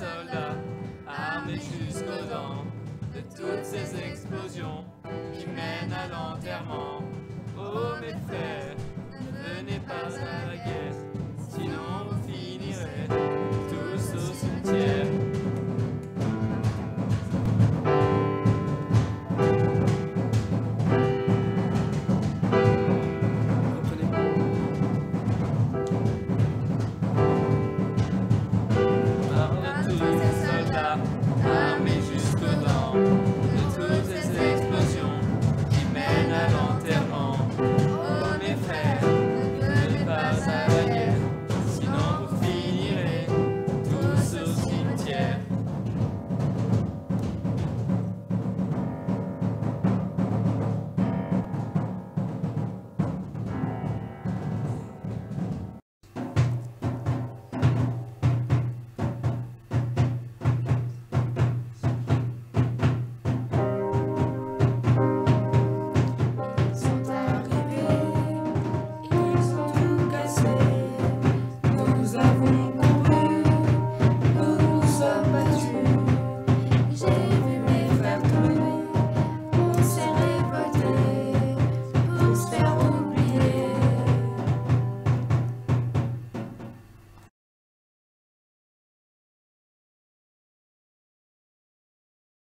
soldats, armés jusqu'aux dents, de toutes ces explosions qui mènent à l'enterrement. Oh mes frères,